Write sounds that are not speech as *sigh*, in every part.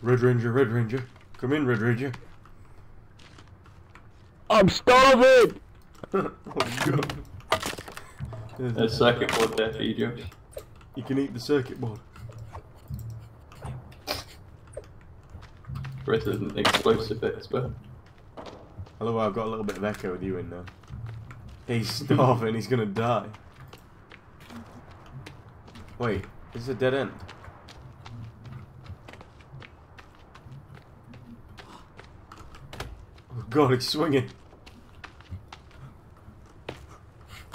Red Ranger, Red Ranger. Come in, Red Ranger. I'm starving! *laughs* oh god. There's circuit board there for you, Josh. You can eat the circuit board. Resident explosive expert. I love I've got a little bit of echo with you in there. He's starving, he's gonna die. Wait, this is a dead end. God, he's swinging.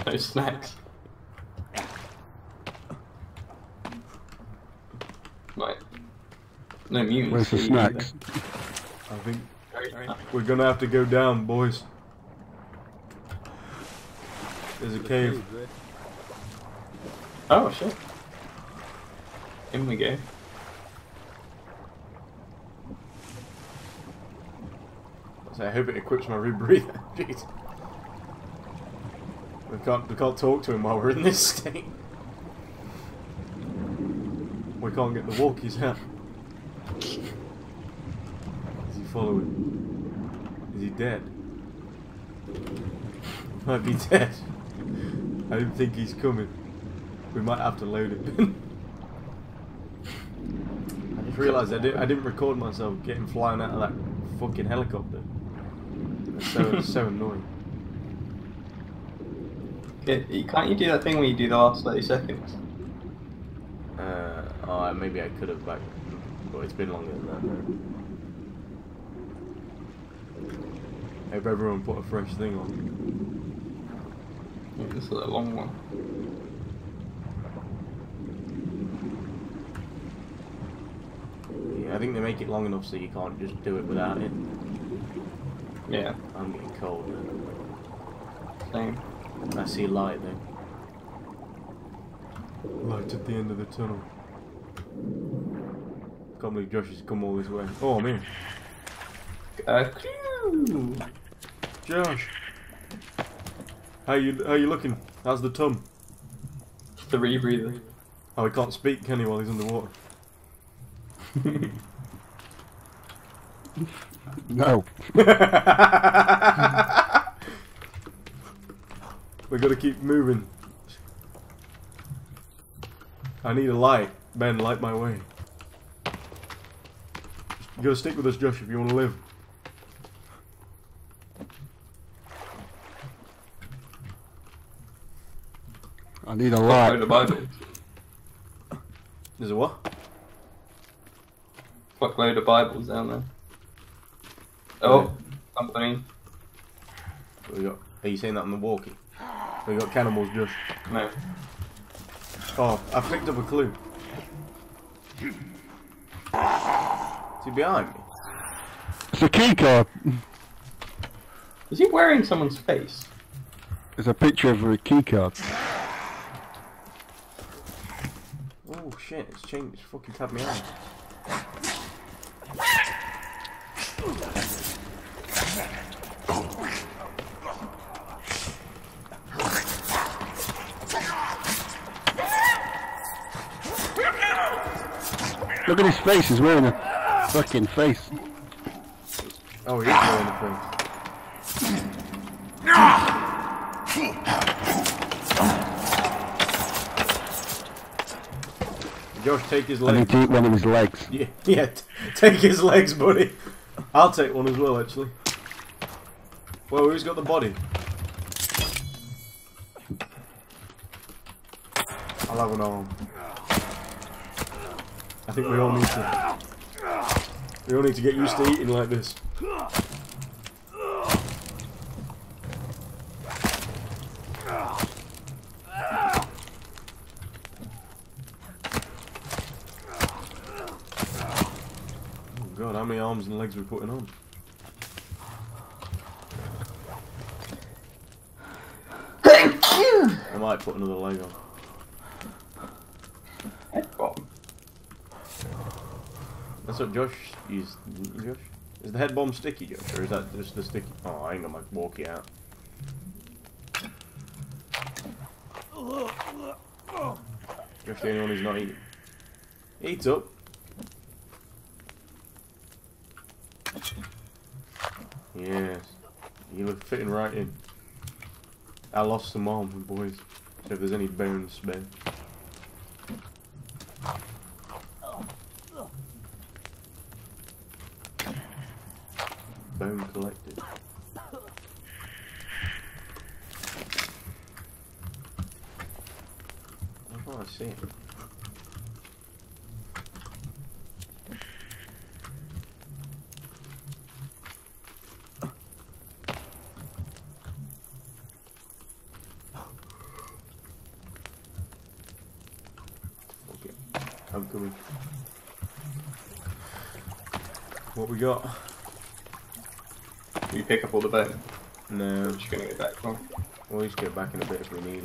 No snacks. Right. No mutants. Where's the snacks? I think we're gonna have to go down, boys. There's a cave. Oh shit. In we go. I hope it equips my rebreather. *laughs* Jeez. We can't, we can't talk to him while we're in this *laughs* state. We can't get the walkies out. Is he following? Is he dead? *laughs* Might be dead. I don't think he's coming. We might have to load it. I just realised I, did, I didn't record myself getting flying out of that fucking helicopter. It's so, it's so annoying. Okay, Can't you do that thing where you do the last 30 seconds? Uh, oh, maybe I could have back, but it's been longer than that now. Hope everyone put a fresh thing on. Yeah, This is a long one. Yeah, I think they make it long enough so you can't just do it without it. Yeah, I'm getting cold. same. I see light though. Light at the end of the tunnel. Can't believe Josh has come all this way. Oh, I'm here. Uh, phew. Josh! How you how you looking? How's the tum? the rebreather. Oh, he can't speak, can he, while he's underwater? *laughs* No. *laughs* we gotta keep moving. I need a light. Ben, light my way. You gotta stick with us, Josh, if you wanna live. I need a Load light. of Bibles. There's a what? Fuckload of Bibles down there. Oh, company. We got. Are you saying that on the walkie? We got cannibals, just. No. Oh, I picked up a clue. Is he behind me? It's a key card. Is he wearing someone's face? It's a picture of a key card. Oh shit, it's changed. It's fucking tabbed me out. *laughs* Look at his face. He's wearing a fucking face. Oh, he's wearing the face. Josh, take his I leg. need to eat one of his legs. *laughs* Yeah, yeah, take his legs, buddy. I'll take one as well, actually. Well, who's got the body? I'll have an arm. I think we all need to. We all need to get used to eating like this. Oh god, how many arms and legs are we putting on? Thank you! I might put another leg on. That's what Josh used. Josh? Is the head bomb sticky, Josh? Or is that just the sticky? Oh, I ain't gonna walk you out. Josh, the only one who's not eating. Eat up. Yes. You look fitting right in. I lost some arm, boys. So if there's any bones spare. I see. Okay, I'm coming. What we got? You pick up all the bone. No, I'm just gonna get back from. we'll just get back in a bit if we need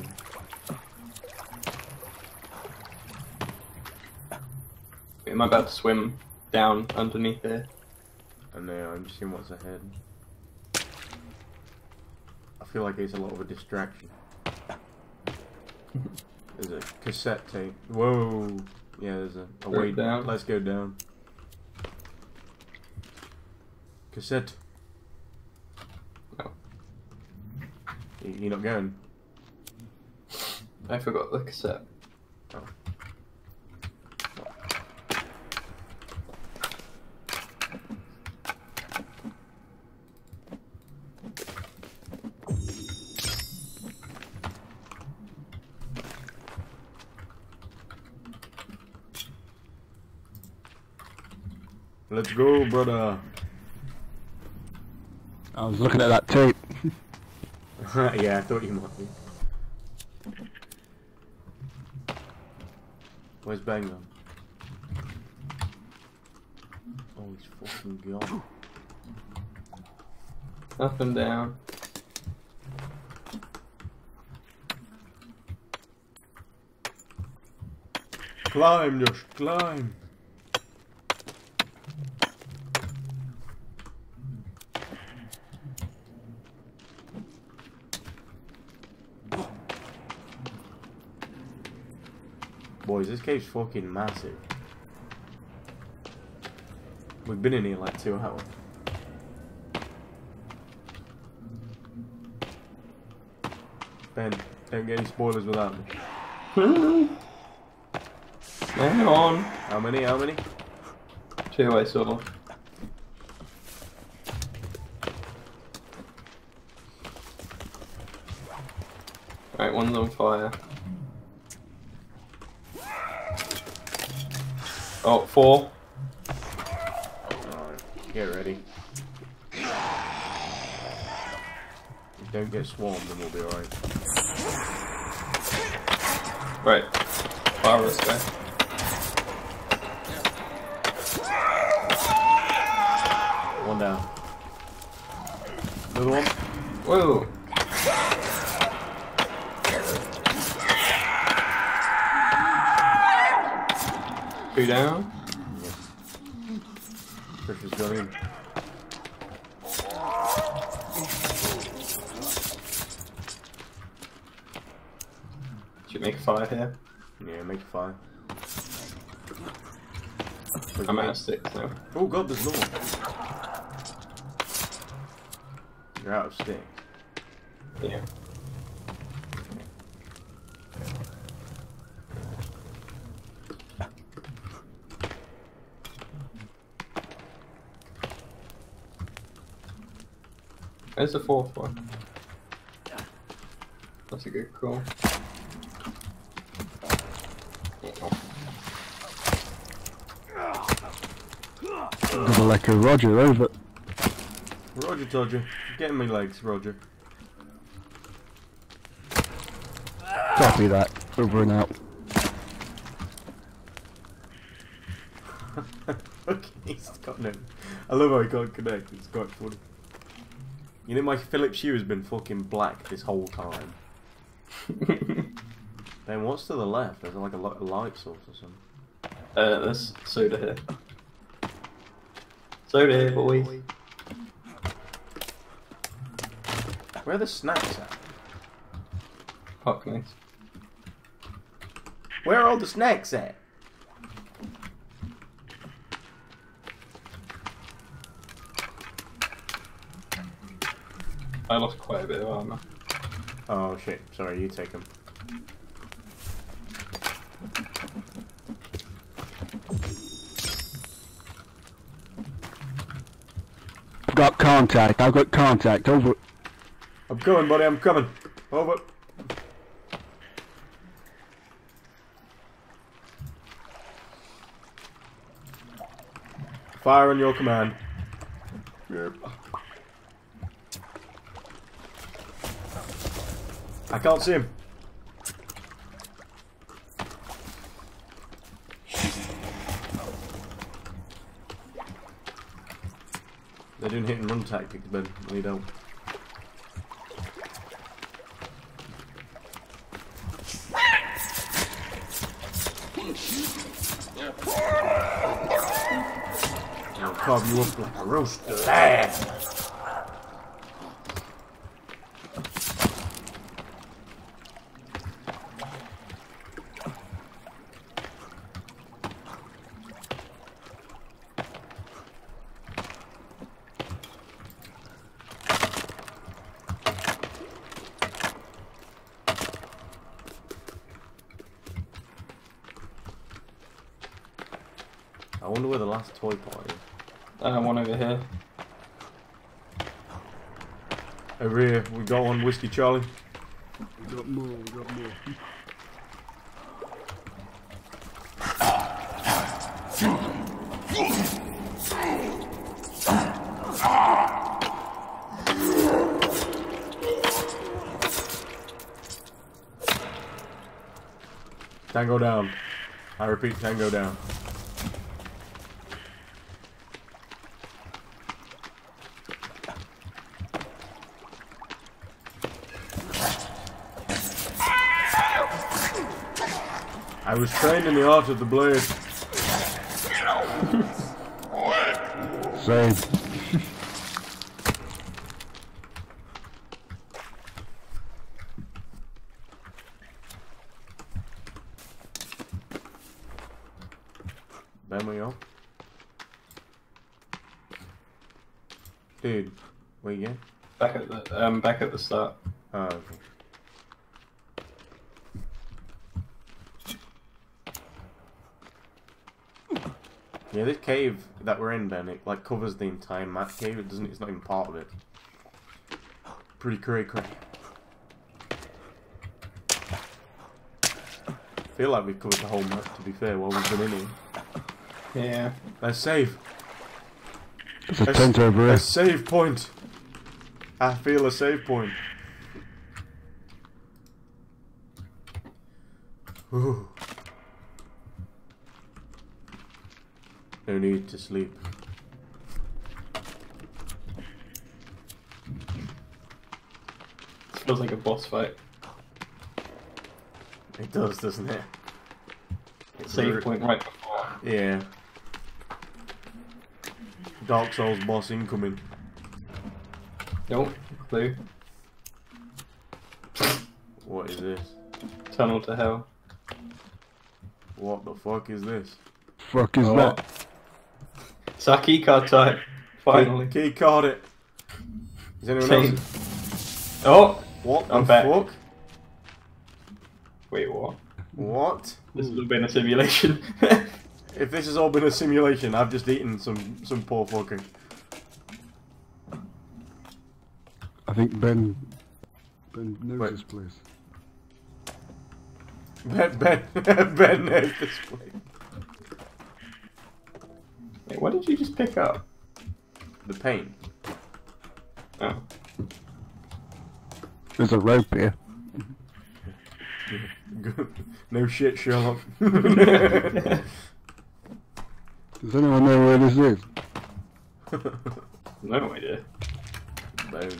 'em. Am I about to swim down underneath there? And now I'm just seeing what's ahead. I feel like it's a lot of a distraction. *laughs* There's a cassette tape. Whoa! Yeah, there's a, a way down. Let's go down. Cassette. Oh. No. You're not going? I forgot the cassette. Let's go, brother. I was looking at that tape. *laughs* *laughs* yeah, I thought you might be. Where's Bang gone? Oh, he's fucking gone. Up and down. Climb, just climb. Boys, this cave's fucking massive. We've been in here like two hours. Ben, don't get any spoilers without me. *laughs* Hang on. How many? How many? Two I saw. Right, one's on fire. Oh, four. Get ready. If don't get swarmed, then we'll be alright. Right. Fire this guy. One down. Another one. Whoa. Two down. Christian's gone in. Should make a fire here. Yeah, make a fire. I'm out of sticks now. Oh god, there's another one. You're out of sticks. Yeah. There's the fourth one. That's a good call. Double like a Roger over. Roger told you. Get in my legs, Roger. Copy that. Over and out. *laughs* okay, he's got no. I love how he can't connect. It's quite funny. You know, my Philips Hue has been fucking black this whole time. *laughs* Then what's to the left? There's like a li- a light source or something. uh, there's soda here. Soda here, boys. Where are the snacks at? Fuck nice. Where are all the snacks at? I lost quite a bit of armor. Oh shit, sorry, you take him. Got contact. I've got contact. Over. I'm coming, buddy, I'm coming. Over. Fire on your command. Yep. I can't see him. They're doing hit and run tactics, Ben. We don't. I'll carve you up like a roast lamb. I wonder where the last toy pot is. Uh, one over here. Over here, we got one, Whiskey Charlie. We got more. We got more. Tango down. I repeat, tango down. I was trained in the art of the blade. Same. Ben, we on? Dude, where you? Back at the um back at the start. Oh, okay. Yeah, this cave that we're in, Ben, it like covers the entire map cave. It doesn't. It's not even part of it. Pretty cray cray. Feel like we've covered the whole map. To be fair, while we've been in here. Yeah. Let's save. There's a tent over A here. save point. I feel a save point. Ooh. No need to sleep. It Feels like a boss fight. It does, doesn't it? It's Save re- point right before. Yeah. Dark Souls boss incoming. Nope. Clue. What is this? Tunnel to hell. What the fuck is this? Fuck is Oh. that? It's our keycard time. Finally. Key, key card it. Is anyone Chain. else? Oh! What the I'm back. fuck? Wait, what? What? This has all been a simulation. *laughs* If this has all been a simulation, I've just eaten some some poor fucker. I think Ben. Ben knows Wait. this place. Ben Ben *laughs* Ben knows this place. Wait, what did you just pick up? The paint. Oh. There's a rope here. *laughs* no shit, Sherlock. *laughs* Does anyone know where this is? *laughs* No idea. Bones.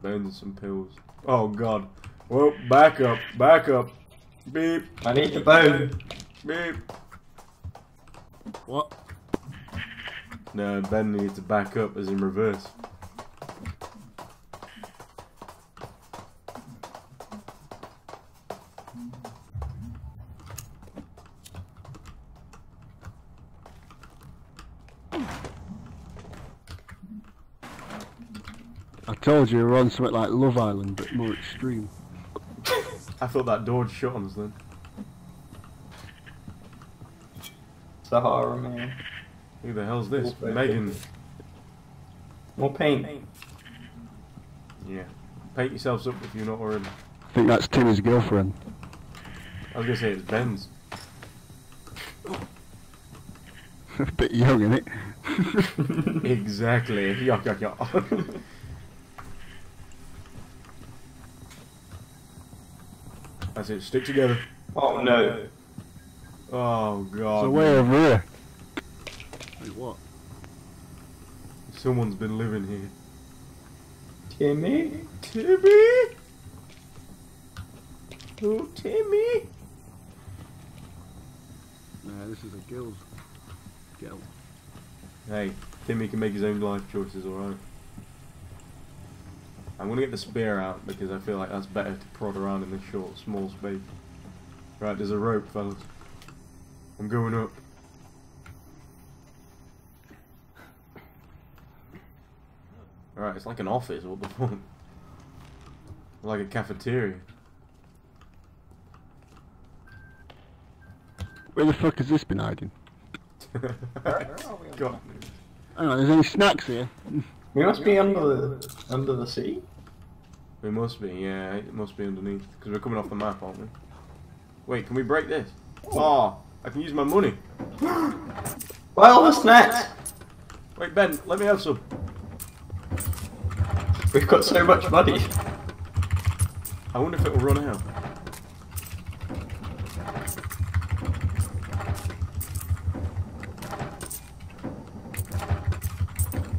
Bones and some pills. Oh god. Whoa, back up, back up. Beep, I need the bone. beep. What? No, Ben needs to back up as in reverse. I told you we were on something like Love Island, but more extreme. I thought that door had shut on us then. Sahara man. Who the hell's this? Okay. Megan. More paint. Yeah. Paint yourselves up if you're not already. I think that's Timmy's girlfriend. I was gonna say it's Ben's. *laughs* A bit young, innit? *laughs* *laughs* exactly. Yuck, yuck, yuck. That's it. Stick together. Oh no. Oh god. so way over here. Wait, what? Someone's been living here. Timmy? Timmy. Oh, Timmy. Nah, this is a girl's girl. Hey, Timmy can make his own life choices, alright? I'm gonna get the spear out because I feel like that's better to prod around in this short, small space. Right, there's a rope, fellas. I'm going up. Alright, it's like an office, what the fuck? Like a cafeteria. Where the fuck has this been hiding? *laughs* God. Hang on, there's any snacks here? We must be under the under the sea. We must be, yeah, it must be underneath. Because we're coming off the map, aren't we? Wait, can we break this? Oh, I can use my money. *gasps* Buy all the snacks. Wait, Ben, let me have some. We've got so much money. I wonder if it'll run out.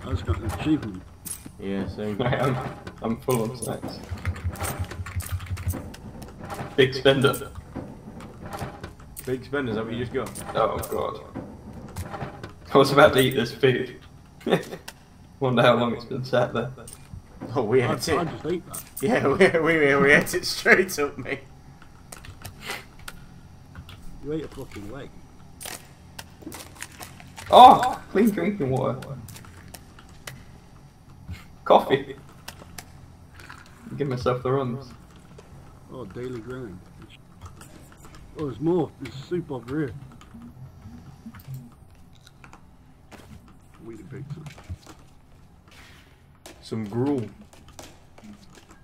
I just got an achievement. Yeah, same. *laughs* I am. I'm full of snacks. Big spender. Big spender, is that what you just got? Oh god. I was about to eat this food. *laughs* Wonder how long it's been sat there. *laughs* Oh, we I, I ate just it. ate that. *laughs* Yeah, we, we, we ate it straight up, mate. You ate a fucking leg. Oh! Clean drinking water. Coffee. Give myself the runs. Oh, daily grind. Oh, there's more. There's soup over here. Some gruel.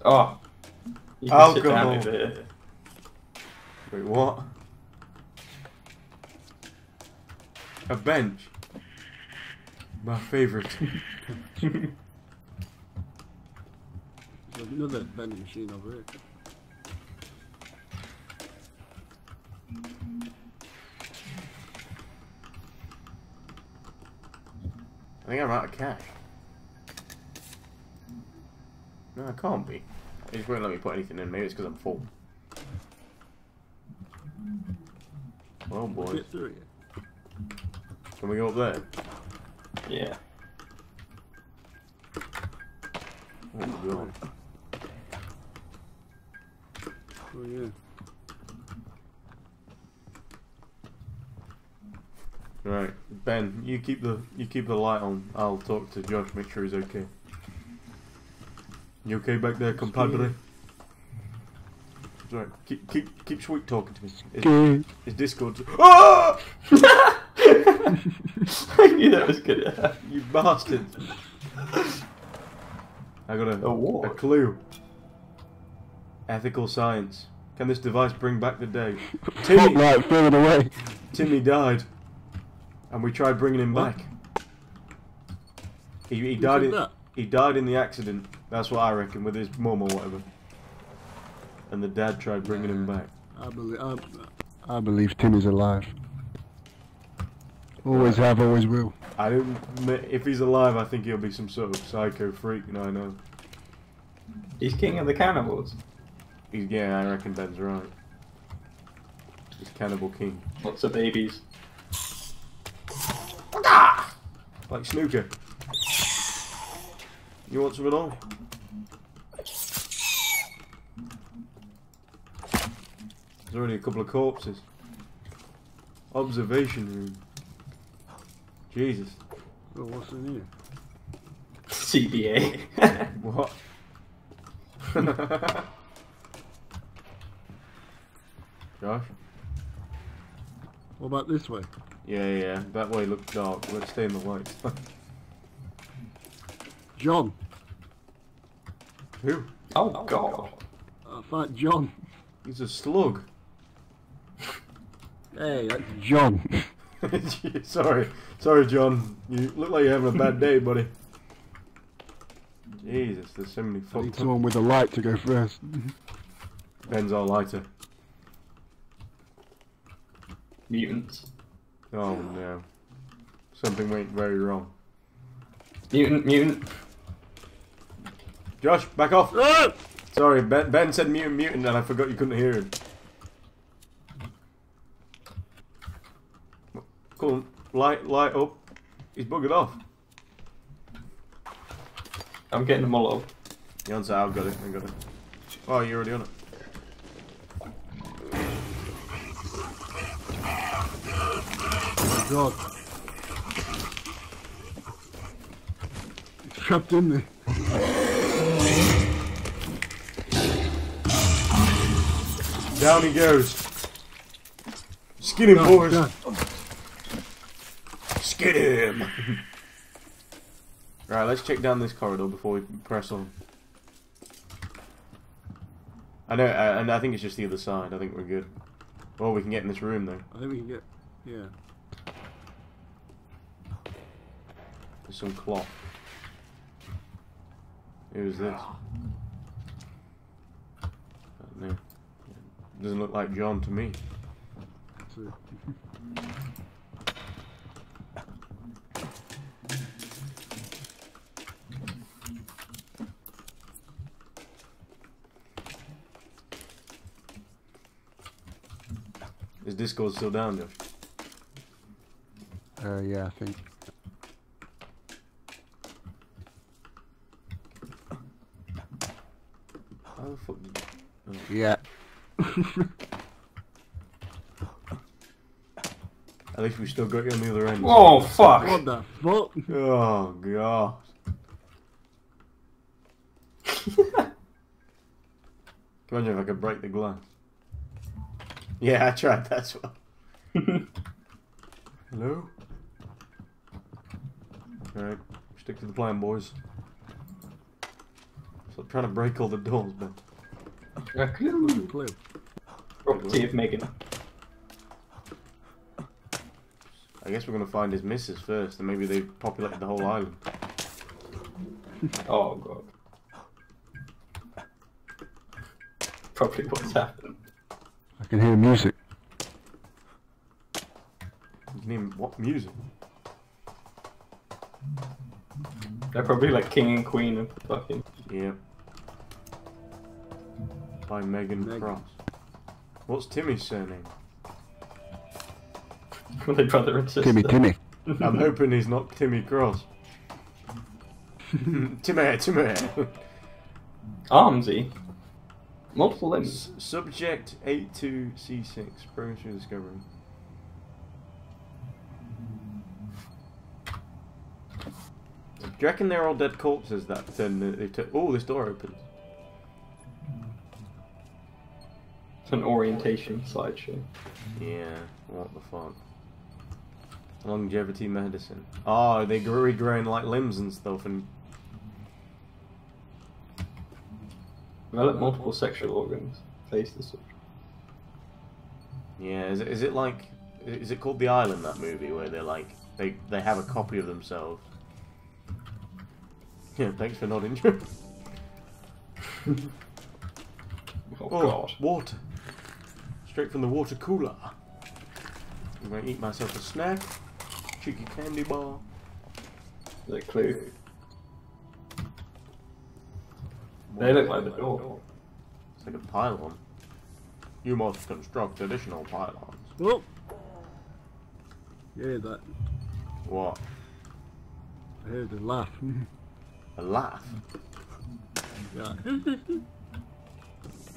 Oh. You can sit down Alcohol. Wait, what? A bench. My favourite. *laughs* There's another vending machine over here. I think I'm out of cash. No, I can't be. It just won't let me put anything in. Maybe it's because I'm full. Well, boy. Get through here. can we go up there? Yeah. Oh, God. Oh yeah. Right, Ben, you keep the you keep the light on. I'll talk to Josh, make sure he's okay. You okay back there, compadre? Right, keep keep keep sweet talking to me. Is, Good. is Discord? Ah! *laughs* I knew that was gonna happen. You bastard! I got a A what? a clue. Ethical science. Can this device bring back the day? *laughs* Timmy, Right, further away. Timmy died, and we tried bringing him What? back. He, he died in that? he died in the accident. That's what I reckon with his mum or whatever. And the dad tried bringing him back. I believe. I, I believe Timmy's alive. Always have, always will. I don't. If he's alive, I think he'll be some sort of psycho freak. No, I know. He's king of the cannibals. He's yeah. I reckon Ben's right. He's cannibal king. Lots of babies. Like snooker. You want some at all? There's already a couple of corpses. Observation room. Jesus. Oh, what's in here? CBA. *laughs* What? Josh? What about this way? Yeah, yeah, that way looks dark. Let's stay in the light. *laughs* John. Who? Oh, oh God. I find John. He's a slug. Hey, that's John. *laughs* sorry, sorry, John. You look like you're having a bad day, buddy. Jesus, there's so many I need someone with a light to go first. Ben's our lighter. Mutants. Oh no. Something went very wrong. Mutant, mutant. Josh, back off! Ah! Sorry, Ben, ben said mutant, mutant, and I forgot you couldn't hear him. Come on, light, light up. He's buggered off. I'm getting them all up. The answer, I've got it, I've got it. Oh, you're already on it. Oh God. It's trapped in there. Down he goes. Skin him, Oh, boys. God. Skin him. right, let's check down this corridor before we press on. I know, uh, and I think it's just the other side. I think we're good. Well, we can get in this room though. I think we can get. Yeah. There's some cloth. Who's this? I don't know. Doesn't look like John to me. Is Discord still down, Josh? Uh, yeah, I think. How the fuck did Yeah. At least we still got you on the other end. Oh, fuck. What the fuck? Oh god. *laughs* Imagine if I could break the glass. Yeah, I tried. That's what. *laughs* Hello. Alright, stick to the plan, boys. Stop trying to break all the doors, Ben. A clue. Clue. Property of Megan. I guess we're gonna find his missus first, and maybe they've populated the whole island. Oh, God. Probably what's happened. I can hear music. You can even what music? They're probably like king and queen of fucking. Yep. By Megan Megan. Cross. What's Timmy's surname? *laughs* Were they brother and sister? Timmy, Timmy. I'm hoping he's not Timmy Cross. *laughs* Timmy, Timmy. Armsy. Multiple limbs. S- Subject 82C6. Progress through discovery. Do you reckon they're all dead corpses that then they took? Oh, this door opens. An orientation slideshow. Yeah, what the fuck? Longevity medicine. Oh, they gr- regrowing like limbs and stuff, and Develop multiple sexual organs. Face the subject. yeah, is it, is it like, is it called The Island that movie where they're like they they have a copy of themselves? Yeah, thanks for nodding. Oh, *laughs* *laughs* oh, god. Oh, water, straight from the water cooler. I'm gonna eat myself a snack, cheeky candy bar. Is The clue. They look like the door. It's like a pylon. You must construct additional pylons. Oh. Yeah, that. What? I heard a laugh. A laugh? *laughs* yeah.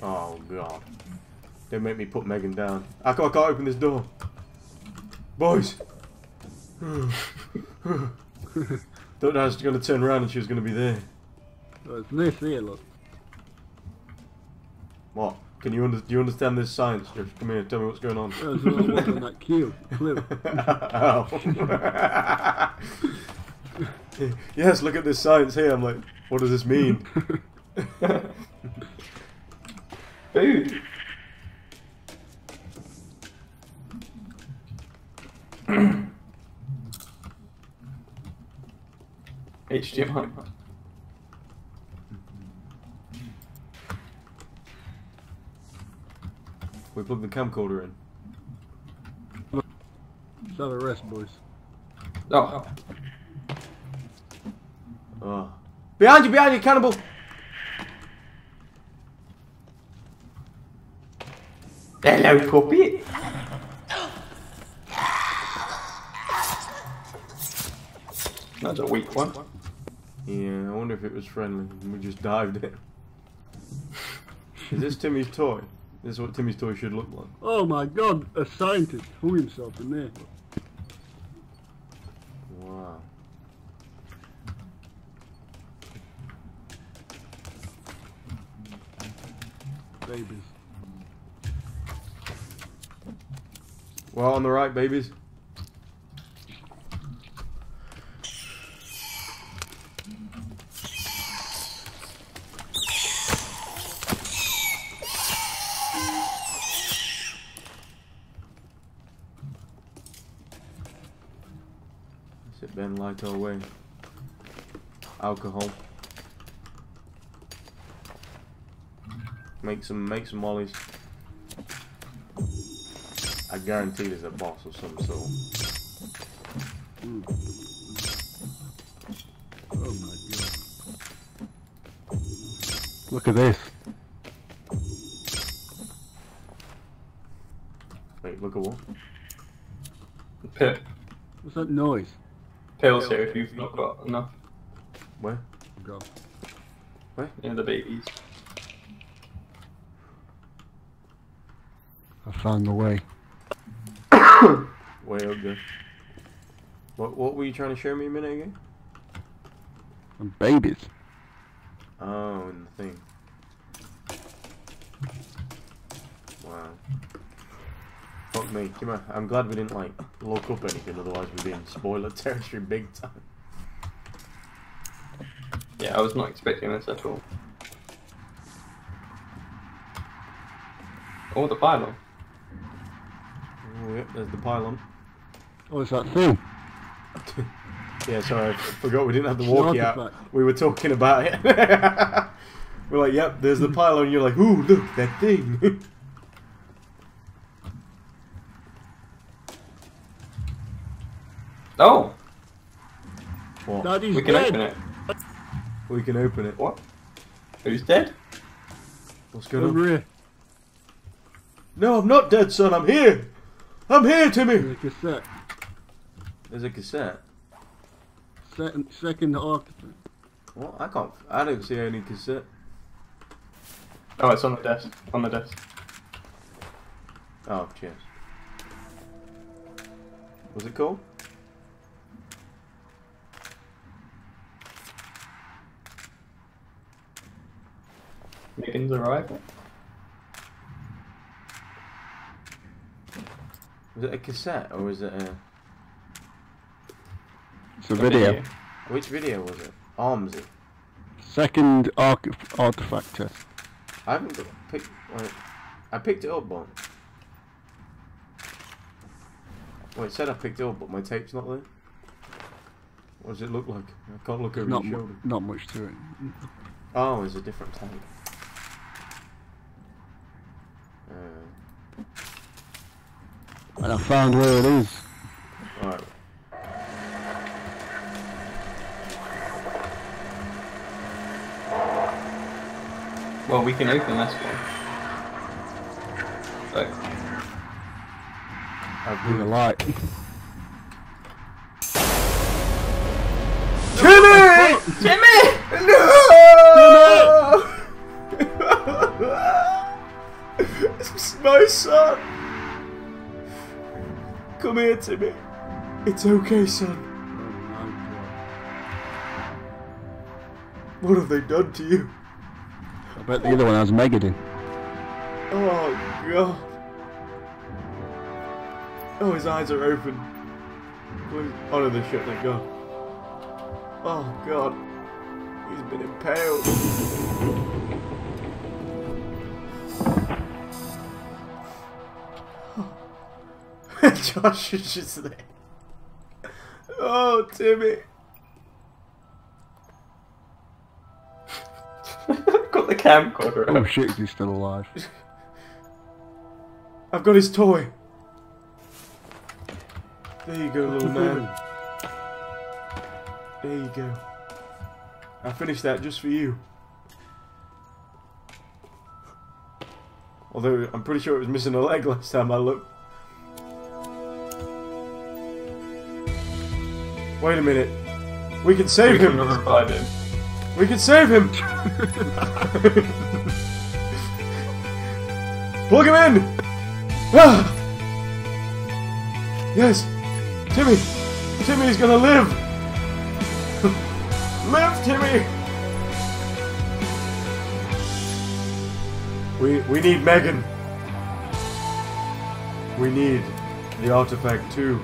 Oh god. Don't make me put Megan down. I can't, I can't open this door. Boys! Thought I was going to turn around and she was going to be there. It's this here, look. What? Can you under, do you understand this science? Just come here, tell me what's going on. That's what I want that oh. *laughs* yes, look at this science here. I'm like, what does this mean? *laughs* *laughs* Food. HDMI. We plug the camcorder in. Let's have a rest, boys. Oh, Oh. Behind you, behind you, cannibal! hello, puppy. That's a weak one. Yeah, I wonder if it was friendly we just dived in. *laughs* Is this Timmy's toy? This is what Timmy's toy should look like. Oh my god, a scientist hung himself in there. Wow. Babies. Well, on the right, babies. Sit Ben light our. Alcohol. Make some make some mollies. I guarantee there's a boss of some sort. Mm. Oh my god. Look at this. Wait, look at what? The pit. What's that noise? Pills here if you've not got enough. Where? Oh Where? Yeah, the babies. I found the way. Way up there. What what were you trying to show me a minute ago? Babies. Oh, in the thing. Wow. Fuck me. Come on. I'm glad we didn't like look up anything, otherwise we'd be in spoiler *laughs* territory big time. Yeah, I was not expecting this at all. Oh, the pylon. Oh, yep, there's the pylon. Oh, it's that thing. *laughs* Yeah, sorry, I forgot we didn't have the walkie out. We were talking about it. *laughs* we're like, yep, there's the pylon. You're like, ooh, look, that thing. Oh, what? Daddy's we can dead. open it. We can open it. What? Who's dead? What's going Over on? here. No, I'm not dead, son. I'm here. I'm here, Timmy. There's a cassette. There's a cassette. Second, second artifact. What? I can't. I don't see any cassette. Oh, it's on the desk. On the desk. Oh, cheers. Was it cool? Megan's arrival. Was it a cassette or was it a? It's a video. Which video was it? Armsy. Second arc artifact test. I haven't got picked. Wait, I picked it up, but. Well, it said I picked it up, but my tape's not there. What does it look like? I can't look over Not, your shoulder. not much to it. Oh, it's a different tape. And I found where it is. alright. Well, we can open this one. So, I've In the moved. light. Timmy! Jimmy! No! *laughs* it's my son! Come here, Timmy. It's okay, son. Oh my What have they done to you? I bet the other one has Megadin. Oh god. Oh, his eyes are open. Please. Oh no, they're shut. Thank God. Oh god. He's been impaled. Josh is just *laughs* there. Oh, Timmy. I've *laughs* Got the camcorder Oh out. shit, he's still alive. I've got his toy. There you go, little man. There you go. I finished that just for you. Although I'm pretty sure it was missing a leg last time I looked. Wait a minute. We can save We save can him. revive him. We can save him. *laughs* Plug him in. Ah. Yes. Timmy. Timmy's gonna live. *laughs* live, Timmy. We we need Megan. We need the artifact too.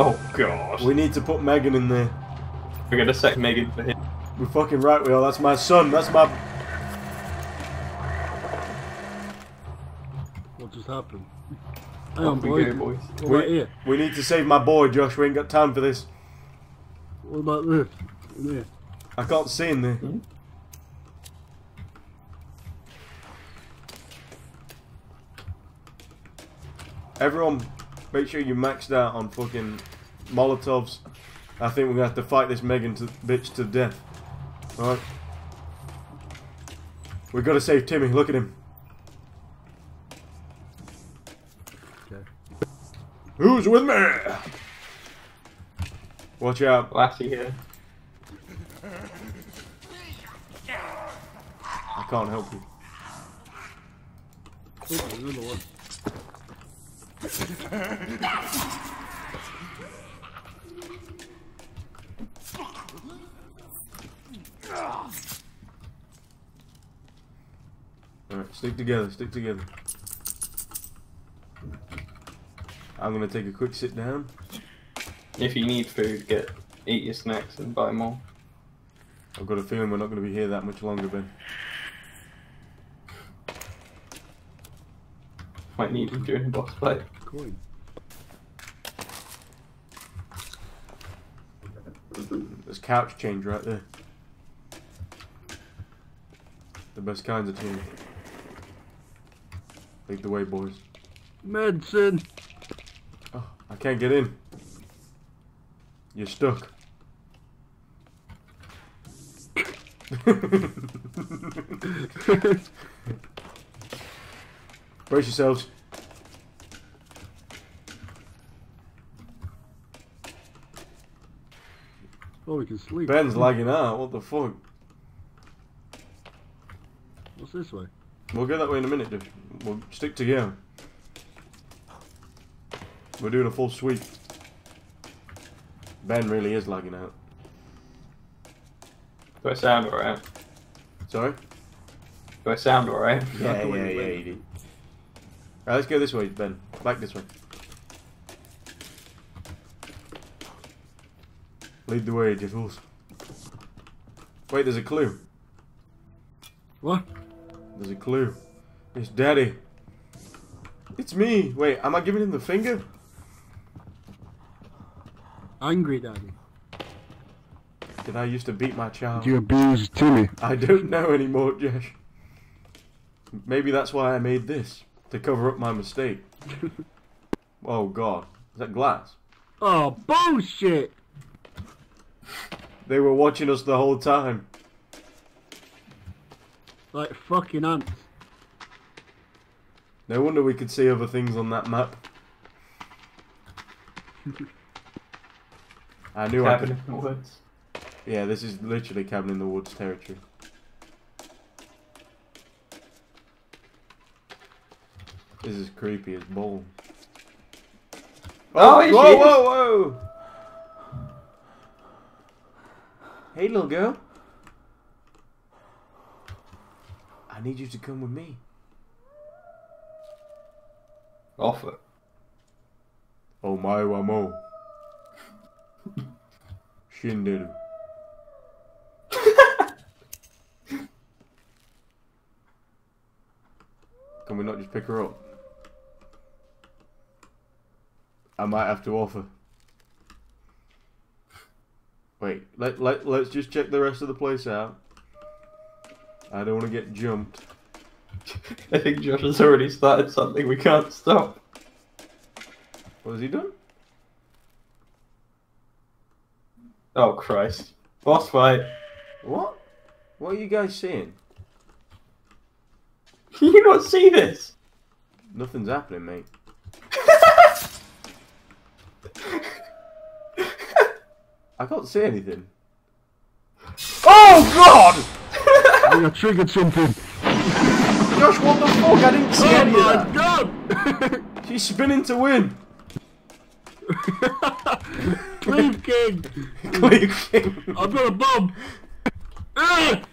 Oh god. We need to put Megan in there. We're gonna sack Megan for him. We're fucking right we are. That's my son. That's my. What just happened? Hang Off on, we boys. go, boys. What about We, here? we need to save my boy, Josh. We ain't got time for this. What about this? In here. I can't see in there. Hmm? Everyone, make sure you maxed out on fucking Molotovs. I think we're gonna have to fight this Megan to, bitch to death. Alright? We gotta save Timmy. Look at him. Okay. Who's with me? Watch out. Lassie here. I can't help you. Oh, there's another one. Alright, stick together, stick together. I'm gonna take a quick sit down. If you need food, get eat your snacks and buy more. I've got a feeling we're not gonna be here that much longer, Ben. Might need them during the boss fight. Coin. There's couch change right there. The best kinds of change. Lead the way, boys. Medicine! Oh, I can't get in. You're stuck. *laughs* *laughs* Brace yourselves. Oh, we can sleep. Ben's lagging out. What the fuck? What's this way? We'll go that way in a minute, dude. We'll stick together. We're doing a full sweep. Ben really is lagging out. Do I sound alright? Sorry? Do I sound alright? Yeah, the way yeah, yeah, you did. Right, let's go this way, Ben. Back this way. Lead the way, Jiffles. Wait, there's a clue. What? There's a clue. It's Daddy. It's me. Wait, am I giving him the finger? Angry Daddy. Did I used to beat my child? You abused Timmy. I don't know anymore, Josh. Maybe that's why I made this. To cover up my mistake. *laughs* oh god. Is that glass? Oh, bullshit! They were watching us the whole time. Like fucking ants. No wonder we could see other things on that map. *laughs* I knew I Cabin could. in the woods. Yeah, this is literally cabin in the woods territory. This is creepy as ball. Oh, oh here she whoa, whoa, whoa! Hey, little girl. I need you to come with me. Offer. Oh my wamo. Shinderu. *laughs* Can we not just pick her up? I might have to offer. Wait, let, let, let's just check the rest of the place out. I don't want to get jumped. *laughs* I think Josh has already started something we can't stop. What has he done? Oh Christ. Boss fight. What? What are you guys seeing? Can *laughs* you not see this? Nothing's happening, mate. *laughs* I can't see anything. Oh God! I think I triggered something. Josh, what the fuck? I didn't see Oh any of that. god! *laughs* She's spinning to win. Cleve King! *laughs* Cleve King. I've got a bomb! *laughs*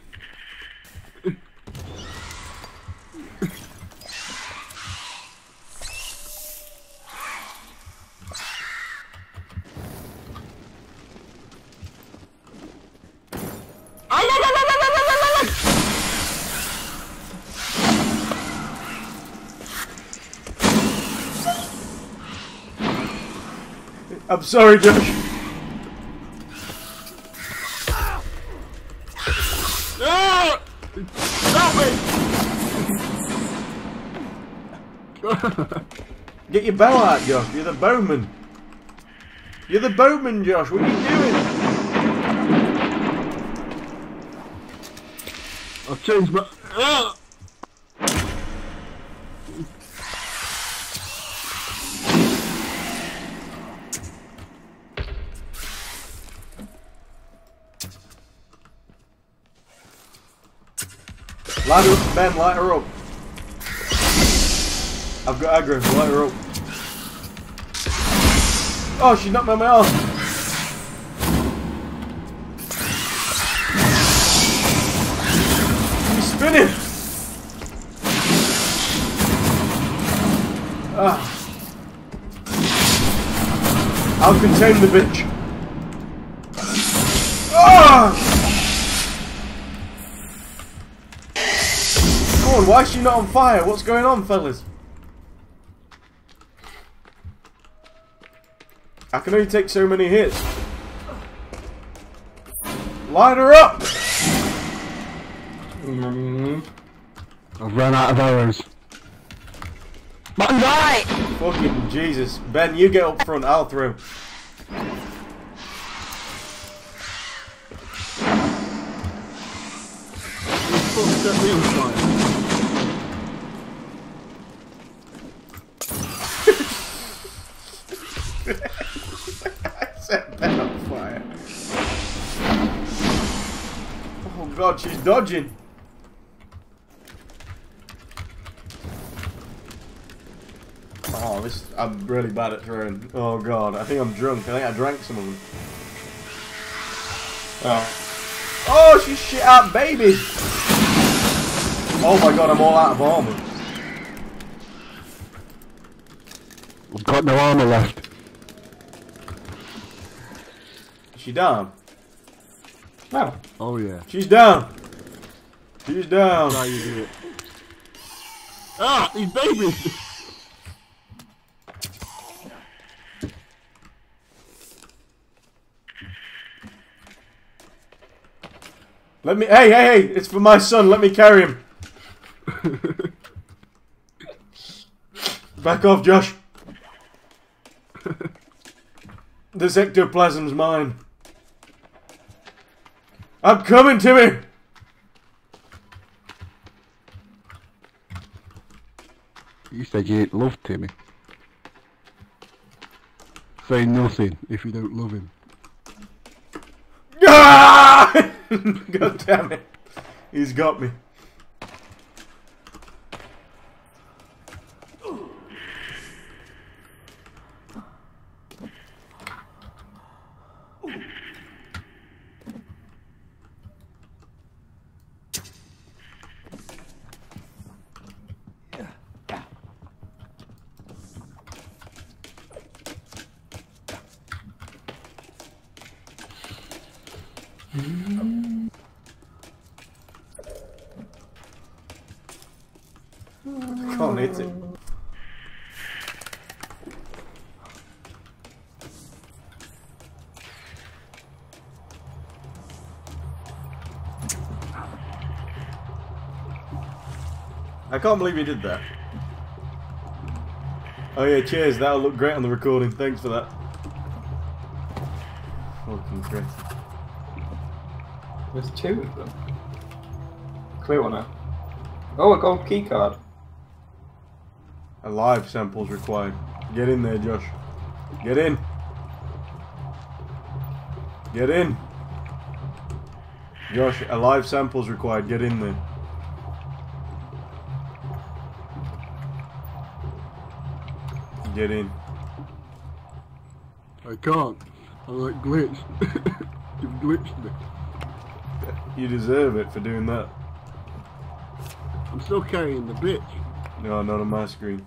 I'm sorry, Josh. Stop me! *laughs* Get your bow out, Josh. You're the bowman. You're the bowman, Josh. What are you doing? I've changed my. Ah! Light her up, Ben. Light her up. I've got aggro. Light her up. Oh, she knocked my arm. Spinning. Ah. I'll contain the bitch. Ah! Come on, why is she not on fire? What's going on, fellas? I can only take so many hits. Line her up! I've run out of arrows. Bandai! Fucking Jesus. Ben, you get up front, I'll fire. *laughs* Set Ben on fire. Oh god, she's dodging. I'm really bad at throwing. Oh god, I think I'm drunk. I think I drank some of them. oh. Oh, she's shit out baby! Oh my god, I'm all out of armor. I've got no armor left. Is she down? No. Oh yeah. She's down. She's down. How you do it? Ah, these babies! Let me. Hey, hey, hey! It's for my son. Let me carry him. Back off, Josh. This ectoplasm's mine. I'm coming, to Timmy. You said you didn't love Timmy. Say nothing if you don't love him. Ah! *laughs* *laughs* God damn it. He's got me. Can't believe you did that. Oh yeah, cheers. That'll look great on the recording. Thanks for that. Oh, Fucking Chris. There's two of them. Clear one now. Oh, a gold key card. A live sample's required. Get in there, Josh. Get in. Get in. Josh, a live sample's required. Get in there. Get in. I can't. I'm like glitched. *laughs* You've glitched me. You deserve it for doing that. I'm still carrying the bitch. No, not on my screen.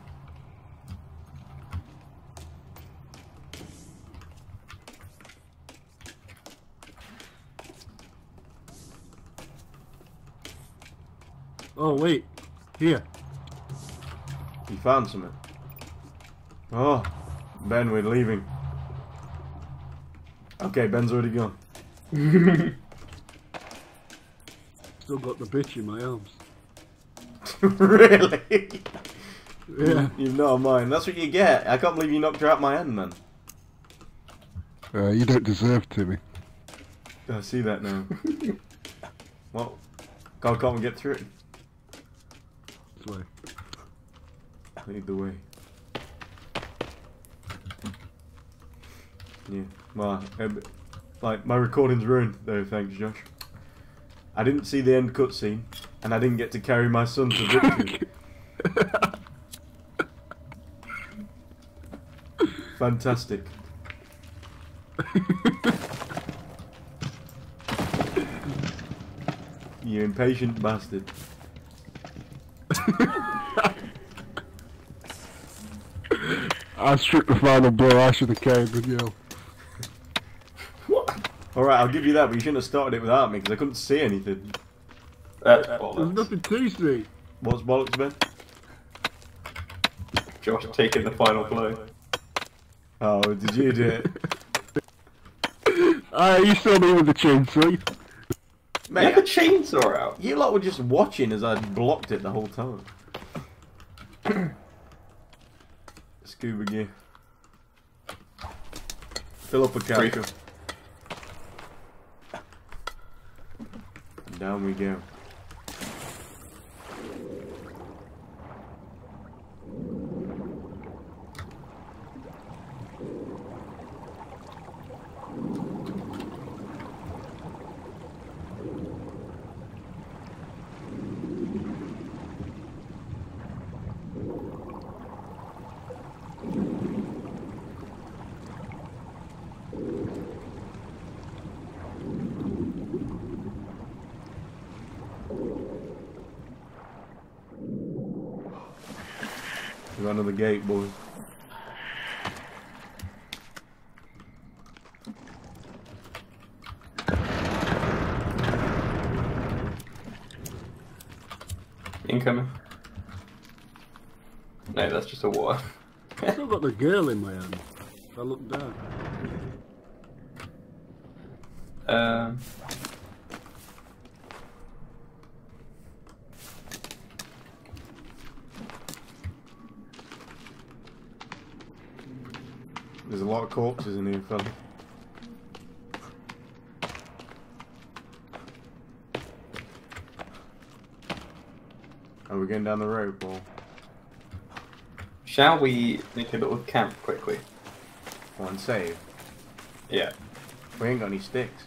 Oh wait, here. You found something. Oh, Ben, we're leaving. Okay, Ben's already gone. *laughs* Still got the bitch in my arms. *laughs* really? *laughs* Yeah. You've not a mind. That's what you get. I can't believe you knocked her out my end, man. Uh, you don't deserve to be. I see that now. well, God can't get through it. This way. Lead the way. Yeah. Well, uh, b- like my recording's ruined though. Thanks, Josh. I didn't see the end cutscene, and I didn't get to carry my son to victory. *laughs* Fantastic. you impatient bastard. I struck the final blow. I should have carried the yo. What? Alright, I'll give you that, but you shouldn't have started it without me because I couldn't see anything. That's There's bollocks. nothing to see. What's bollocks, Ben? Josh taking the final blow. Oh, did you do it? Ah, *laughs* you saw me with the chainsaw. Get the Mate, chainsaw out. you lot were just watching as I blocked it the whole time. *coughs* Scuba gear. Fill up a Brief. capsule. And down we go. We got another gate, boys. Incoming. No, that's just a war. I still got the girl in my hand. If I look down. um, of corpses in here, fella. Are we going down the road, Paul? shall we make a little camp quickly? One save. Yeah. We ain't got any sticks.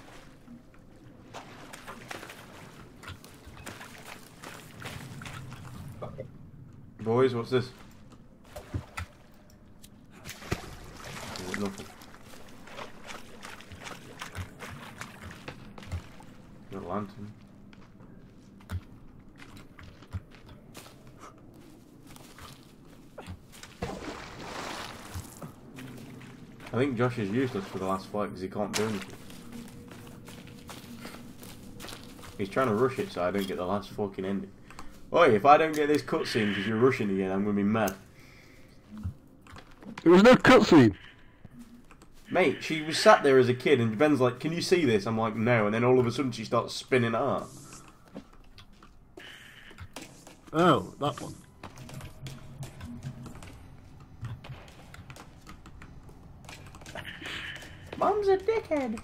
Boys, what's this? Is it nothing? Got a lantern. I think Josh is useless for the last fight because he can't do anything. He's trying to rush it so I don't get the last fucking ending. Oi, if I don't get this cutscene because you're rushing again, I'm gonna be mad. There was no cutscene. Mate, she was sat there as a kid and Ben's like, can you see this? I'm like, no. And then all of a sudden she starts spinning out. Oh, that one. Mom's a dickhead.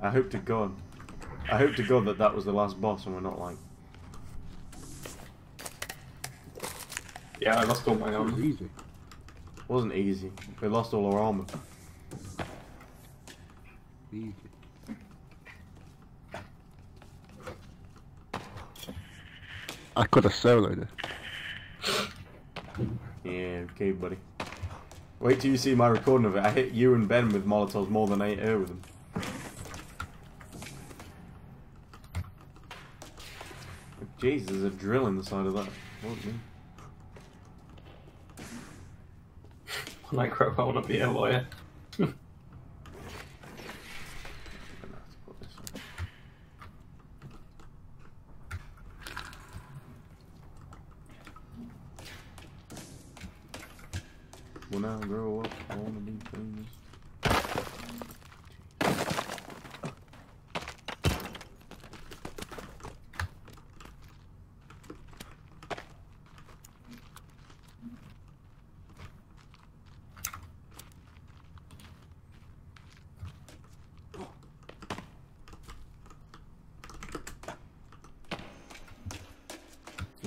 I hope to God. I hope to God that that was the last boss and we're not like. Yeah, I lost all my That was armor. easy. wasn't easy. We lost all our armor. Easy. I could have soloed it. Yeah, okay, buddy. Wait till you see my recording of it. I hit you and Ben with Molotovs more than I hit her with them. Jeez, there's a drill in the side of that. Me? Like crap, I want to be a lawyer. To. When I grow up, I wanna be famous.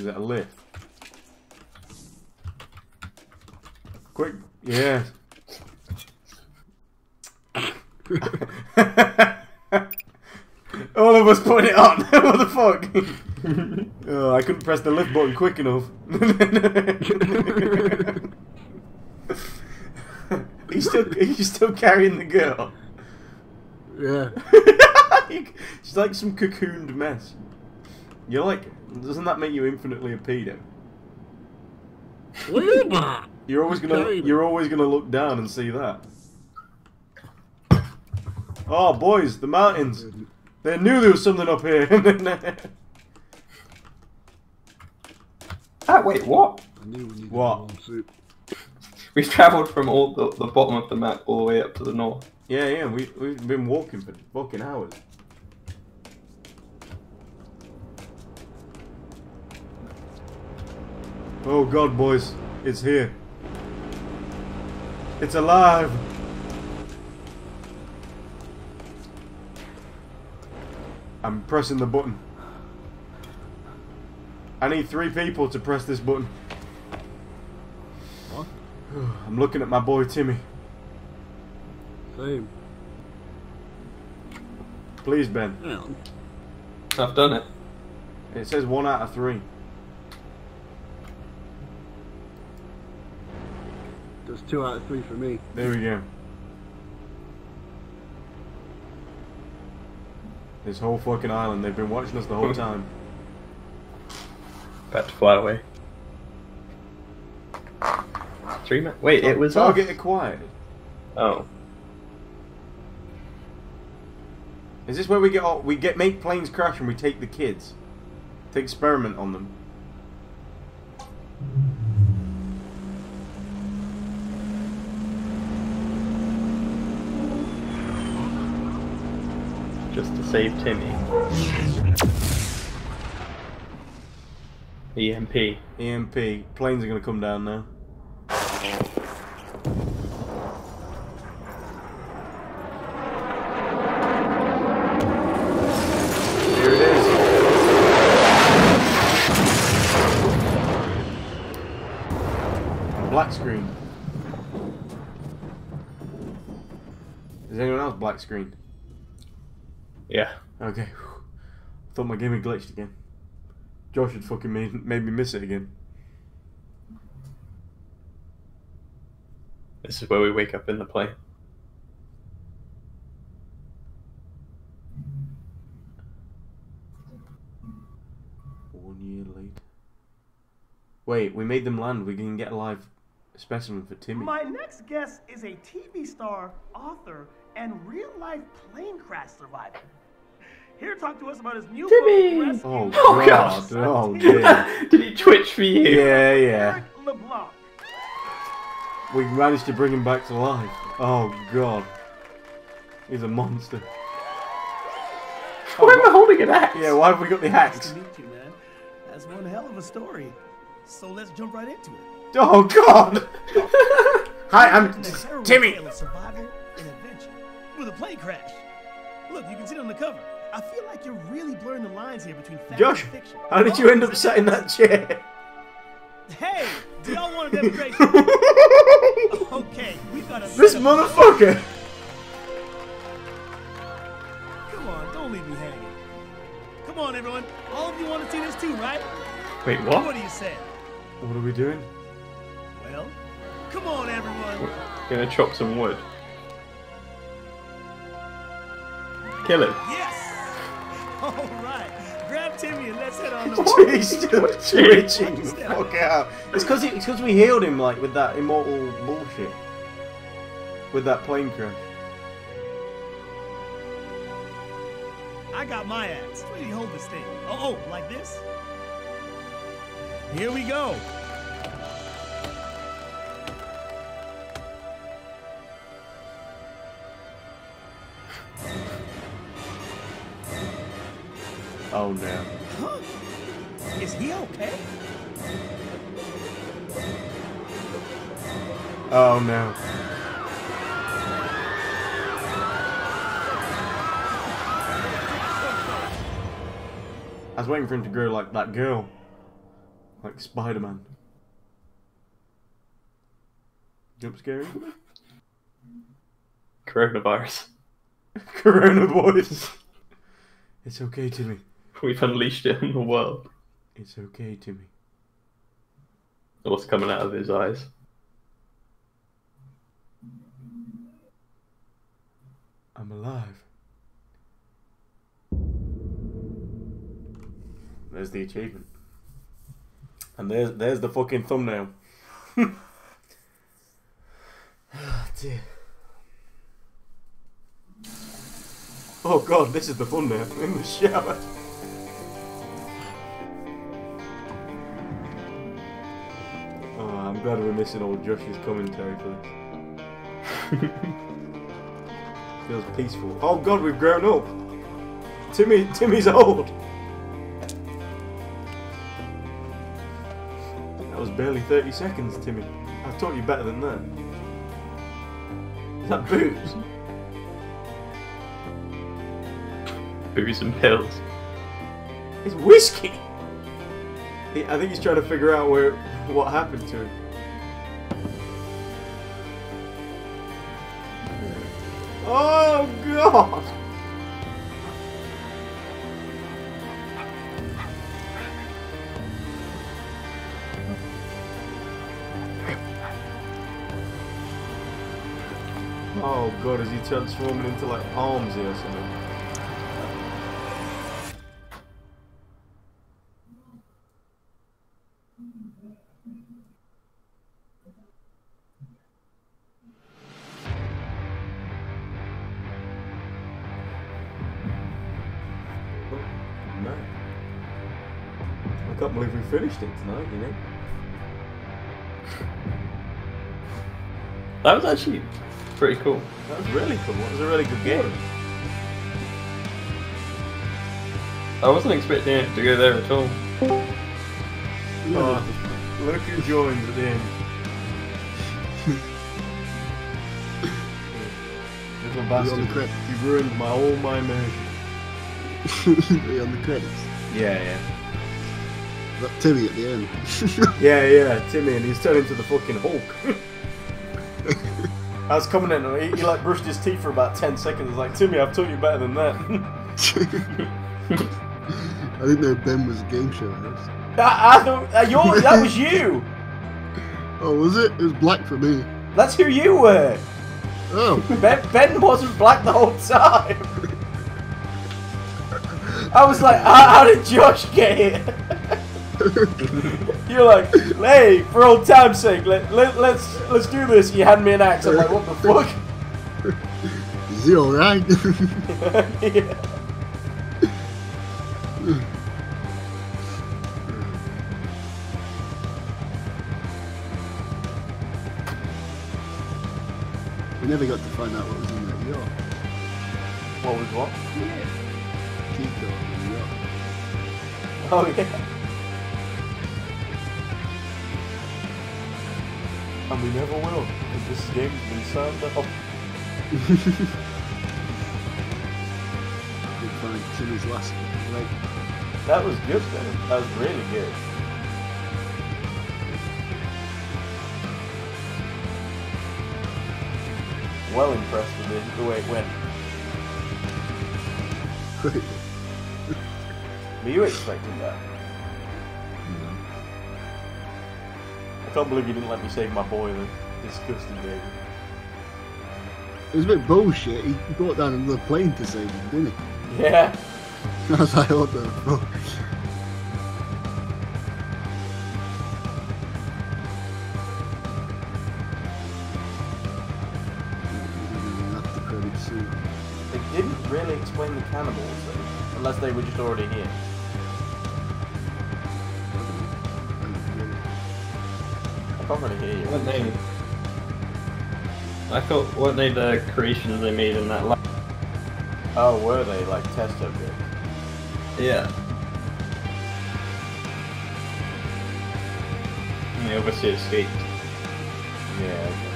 Is it a lift? Quick, yeah. All of us put it on. *laughs* what the fuck? oh, I couldn't press the lift button quick enough. he's still he's still carrying the girl. Yeah. *laughs* She's like some cocooned mess. You're like, doesn't that make you infinitely a pedo? Weeba! You're always gonna, you're always gonna look down and see that. Oh, boys, the mountains. They knew there was something up here. *laughs* Ah, wait, what? I knew we What? warm. *laughs* We've travelled from all the, the bottom of the map all the way up to the north. yeah, yeah, we we've been walking for fucking hours. Oh God, boys, it's here. It's alive. I'm pressing the button. I need three people to press this button. What? *sighs* I'm looking at my boy Timmy. Same. Please, Ben. Hang on. I've done it. It says one out of three. There's two out of three for me. There we go. This whole fucking island, they've been watching us the whole time. *laughs* About to fly away. Three ma- Wait, it was Target us. acquired. Oh. Is this where we get all, we get make planes crash and we take the kids, to experiment on them? Just to save Timmy. EMP. EMP. Planes are gonna come down now. Here it is. Black screen. Is anyone else black screen? Yeah. Okay. I Thought my game had glitched again. Josh had fucking made, made me miss it again. This is where we wake up in the plane. One year late. Wait, we made them land. We can get a live specimen for Timmy. My next guest is a TV star, author, and real life plane crash survivor. Here to talk to us about his new Timmy! book, Oh, Oh, God. God. Oh, dear. Did he twitch for you? Yeah, yeah. Eric LeBlanc. We managed to bring him back to life. Oh, God. He's a monster. Why am I holding an axe? Yeah, why have we got the axe? Nice axe? to meet you, man. That's one hell of a story. So let's jump right into it. Oh, God! *laughs* Hi, I'm And a harrowing Timmy. With a plane crash. Look, you can see it on the cover. I feel like you're really blurring the lines here between fact Josh, and fiction. how did you end up sat in that chair? Hey, do y'all want a demonstration? *laughs* okay, we've got a This motherfucker! Come on, don't leave me hanging. Come on, everyone. All of you want to see this too, right? Wait, What what? do you say? What are we doing? Well, come on, everyone. We're Gonna chop some wood. Kill him. Yes. *laughs* All right. Grab Timmy and let's head on. He's still twitching the fuck out. It's because it's because we healed him like with that immortal bullshit. With that plane crash. I got my axe. Where do you hold this thing? Oh, oh, like this? Here we go. Oh no. Huh? Is he okay? Oh no. I was waiting for him to grow like that girl. Like Spider Man. Jump scary? *laughs* Coronavirus. *laughs* Corona boys. It's okay, Timmy. We've unleashed it on the world. It's okay, Timmy. What's coming out of his eyes? I'm alive. There's the achievement. And there's there's the fucking thumbnail. oh *laughs* dear. Oh god, this is the fun now, in the shower. Oh, I'm glad we're missing old Josh's commentary for this. *laughs* Feels peaceful. Oh god, we've grown up. Timmy, Timmy's old. That was barely 30 seconds, Timmy. I taught you better than that. Is that booze? Booze and pills. It's whiskey. I think he's trying to figure out where what happened to him. Oh god! Oh god, is he transforming into like Armsy or something? Can't believe we finished it tonight, you know? *laughs* That was actually pretty cool. That was really cool. It was a really good game. I wasn't expecting it to go there at all. Oh, look who joins at the end. *laughs* Little bastard. You ruined my all my immersion. *laughs* Be on the credits. Yeah, yeah. That Timmy at the end. *laughs* Yeah, yeah, Timmy, and he's turned into the fucking Hulk. *laughs* I was coming in, and he, he like brushed his teeth for about 10 seconds. I was like, Timmy, I've taught you better than that. *laughs* I didn't know Ben was a game show host. I, I thought, uh, that was you! Oh, was it? It was black for me. That's who you were. Oh, Ben, ben wasn't black the whole time. I was like, how, how did Josh get here? *laughs* You're like, hey, for old time's sake, let, let, let's let's do this. You hand me an axe. I'm like, what the fuck? is he alright? yeah. *laughs* we never got to find out what was in that yacht. What was what? Key card in the yacht. Oh yeah. And we never will, because this game's been signed *laughs* up. Did find Timmy's last leg. That was good though. That was really good. Well impressed with it, the way it went. *laughs* Were you expecting that? Can't believe you didn't let me save my boy, the disgusting baby. It was a bit bullshit. He brought down another plane to save him, didn't he? Yeah. That's *laughs* how I was like, what the fuck? They didn't really explain the cannibals though, unless they were just already here. Can't really hear you. Weren't they? I thought weren't they the creations they made in that lab? Oh, were they like test subjects? Yeah. And they obviously escaped. Yeah. Okay.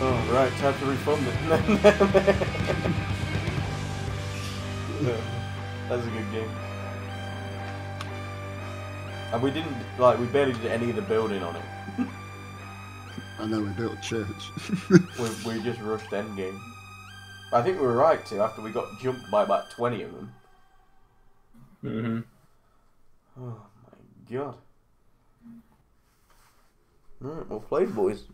Oh right, time to refund it. Yeah, That's a good game. And we didn't like we barely did any of the building on it. I know we built a church. We, we just rushed endgame. I think we were right too. after we got jumped by about twenty of them. Mm-hmm. Oh my god. Alright, well played boys.